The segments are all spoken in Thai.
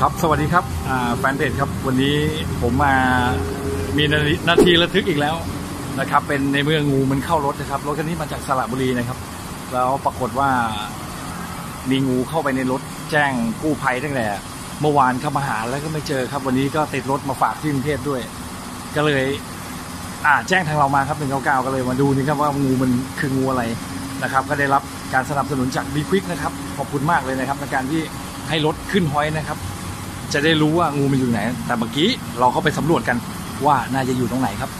ครับ สวัสดีครับแฟนเพจครับ วันนี้ผมมามีนาทีนาทีระทึกอีกแล้วนะครับ เป็นในเมื่องูมันเข้ารถนะครับ รถคันนี้มาจากสระบุรีนะครับ แล้วปรากฏว่ามีงูเข้าไปในรถแจ้งกู้ภัยตั้งแต่เมื่อวานเข้ามาหาแล้วก็ไม่เจอครับ วันนี้ก็ติดรถมาฝากที่กรุงเทพด้วย ก็เลยอ่าแจ้งทางเรามาครับหนึ่งเก้าเก้าก็เลยมาดูนี่ครับว่างูมันคืองูอะไรนะครับ ก็ได้รับการสนับสนุนจากบีควิกนะครับ ขอบคุณมากเลยนะครับในการที่ให้รถขึ้นห้อยนะครับ จะได้รู้ว่างูมันอยู่ไหน แต่เมื่อกี้เราก็ไปสำรวจกันว่าน่าจะอยู่ตรงไหนครับ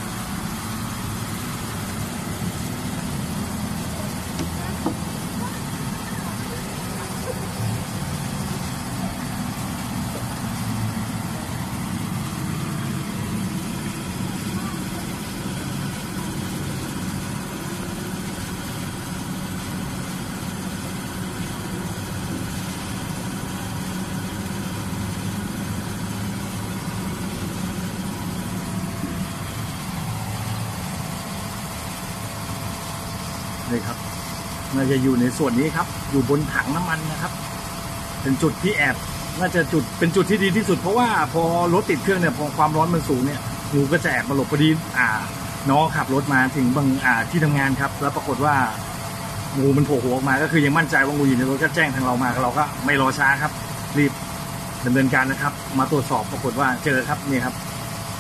นี่ครับน่าจะอยู่ในส่วนนี้ครับ อยู่บนถังน้ำมันนะครับ เป็นจุดที่แอบน่าจะจุดเป็นจุดที่ดีที่สุดเพราะว่าพอรถติดเครื่องเนี่ยพอความร้อนมันสูงเนี่ยงูก็จะแอบมาหลบพอดีอ่า น้องขับรถมาถึงบางอ่าที่ทำงานครับ แล้วปรากฏว่างูมันโผล่หัวออกมา ก็คือยังมั่นใจว่างูอยู่ในรถก็แจ้งทางเรามาเราก็ไม่รอช้าครับ รีบดำเนินการนะครับ มาตรวจสอบปรากฏว่าเจอครับนี่ครับ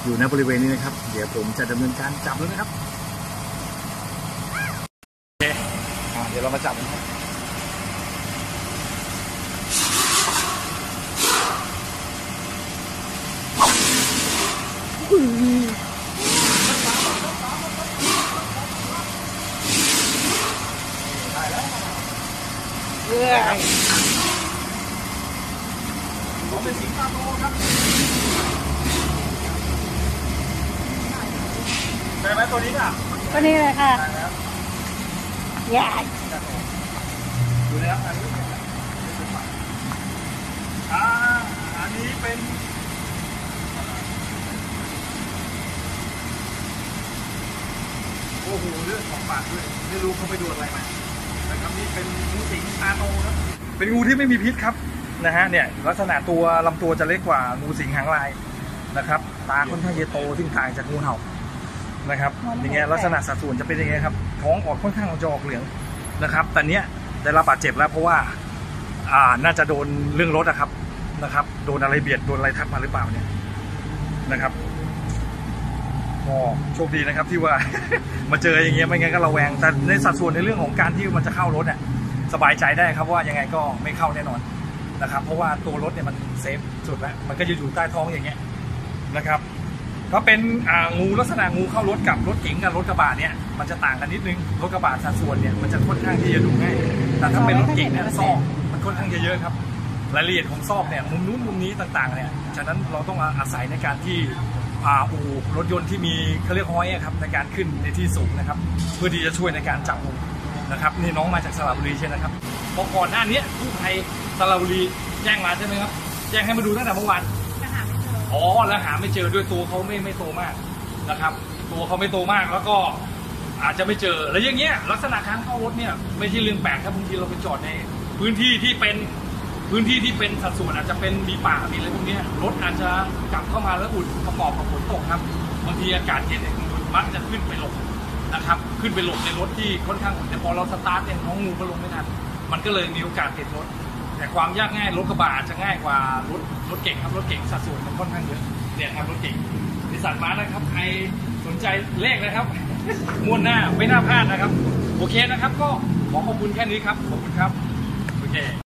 อยู่ในบริเวณนี้นะครับ เดี๋ยวผมจะดำเนินการจับแล้วนะครับ อ่าเดี๋ยวเรามาจับกันครับผมเป็นสิงคโปร์ครับได้ไหมตัวนี้ป่ะก็นี่เลยค่ะ ได้แล้วดูนะครับอันนี้อ่าอันนี้เป็นโอ้โหเลือดของปากด้วยไม่รู้เขาไปโดนอะไรมานะครับนี่เป็นงูสิงตาโตครับเป็นงูที่ไม่มีพิษครับนะฮะเนี่ยลักษณะตัวลำตัวจะเล็กกว่างูสิงหางลายนะครับ ตาค่อนข้างจะโตซึ่งต่างจากงูเห่า นะครับ อย่างเงี้ยลักษณะสัดส่วนจะเป็นอย่างเงี้ยครับท้องออกค่อนข้างจะออกเหลืองนะครับแต่เนี้ยได้รับบาดเจ็บแล้วเพราะว่าอ่าน่าจะโดนเรื่องรถอะครับนะครับ โดนอะไรเบียดโดนอะไรทับมาหรือเปล่าเนี่ยนะครับก็โชคดีนะครับที่ว่ามาเจออย่างเงี้ยไม่งั้นก็ระแวง แต่ในสัดส่วนในเรื่องของการที่มันจะเข้ารถเนี่ยสบายใจได้ครับว่ายังไงก็ไม่เข้าแน่นอนนะครับ เพราะว่าตัวรถเนี่ยมันเซฟสุดแล้วมันก็จะอยู่ใต้ท้องอย่างเงี้ยนะครับ ก็เป็นอ่างูลักษณะงูเข้ารถกับรถเก๋งกับรถกระบะเนี่ยมันจะต่างกันนิดนึงรถกระบะสัดส่วนเนี่ยมันจะค่อนข้างที่จะดูง่ายแต่ถ้าเป็นรถเก๋งเนี่ยซอกมันค่อนข้างจะเยอะครับ รายละเอียดของซอกเนี่ยมุมนู้นมุมนี้ต่างๆเนี่ยฉะนั้นเราต้องอาศัยในการที่อ่าอู่รถยนต์ที่มีเขาเรียกห้อยอะครับในการขึ้นในที่สูงนะครับ เพื่อที่จะช่วยในการจับงูนะครับนี่น้องมาจากสระบุรีใช่ไหมครับเพราะก่อนหน้านี้กู้ภัยสระบุรีแจ้งมาใช่ไหมครับแจ้งให้มาดูตั้งแต่เมื่อวาน อ๋อแล้วหาไม่เจอด้วยตัวเขาไม่ไม่โตมากนะครับ ตัวเขาไม่โตมากแล้วก็อาจจะไม่เจอแล้วอย่างเงี้ยลักษณะการเข้ารถเนี่ยไม่ใช่เรื่องแปลกถ้าบางทีเราไปจอดในพื้นที่ที่เป็นพื้นที่ที่เป็นสัดส่วนอาจจะเป็นมีป่ามีอะไรพวกนี้รถอาจจะกลับเข้ามาแล้วอุ่นประกอบกับฝนตกครับบางทีอากาศเย็นเนี่ยมักจะขึ้นไปหลบนะครับ ขึ้นไปหลบในรถที่ค่อนข้างอุ่นแต่พอเราสตาร์ทเนี่ยน้องงูก็ลงไม่ทันมันก็เลยมีโอกาสติดรถ แต่ความยากง่ายรถกระบะอาจจะง่ายกว่ารถรถเก่งครับรถเก่งสัดส่วนมันค่อนข้างเยอะเนี่ยครับรถเก่งบริษัทมานะครับใครสนใจเลขนะครับมวนหน้าไม่น่าพลาดนะครับ โอเคนะครับ ก็ขอขอบคุณแค่นี้ครับขอบคุณครับโอเค